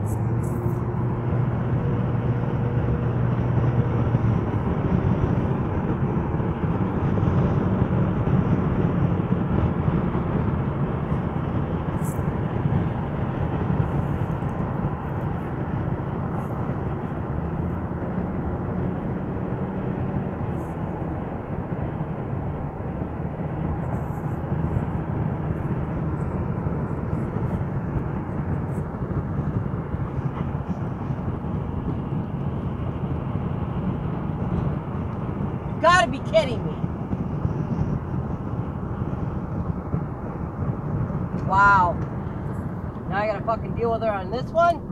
you. Gotta be kidding me. Wow. Now I gotta fucking deal with her on this one?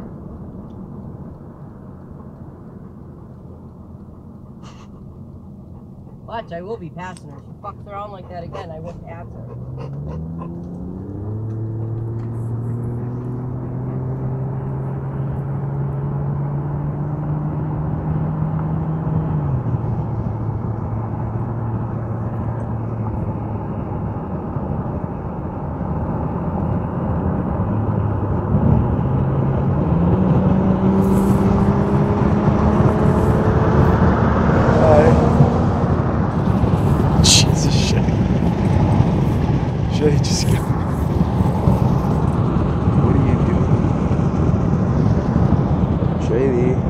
Watch, I will be passing her. She fucks around like that again, I pass her. Shady. just go. What are you doing? Shady.